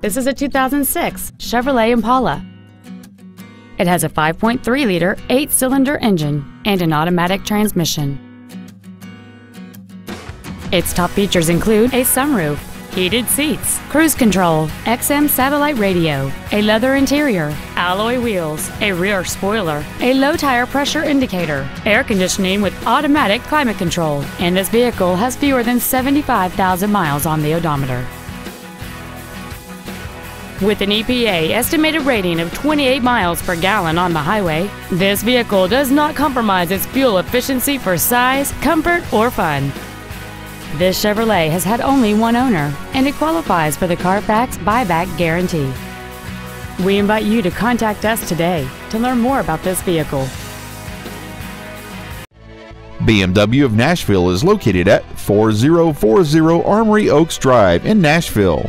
This is a 2006 Chevrolet Impala. It has a 5.3-liter eight-cylinder engine and an automatic transmission. Its top features include a sunroof, heated seats, cruise control, XM satellite radio, a leather interior, alloy wheels, a rear spoiler, a low tire pressure indicator, air conditioning with automatic climate control, and this vehicle has fewer than 75,000 miles on the odometer. With an EPA estimated rating of 28 miles per gallon on the highway, this vehicle does not compromise its fuel efficiency for size, comfort, or fun. This Chevrolet has had only one owner, and it qualifies for the Carfax buyback guarantee. We invite you to contact us today to learn more about this vehicle. BMW of Nashville is located at 4040 Armory Oaks Drive in Nashville.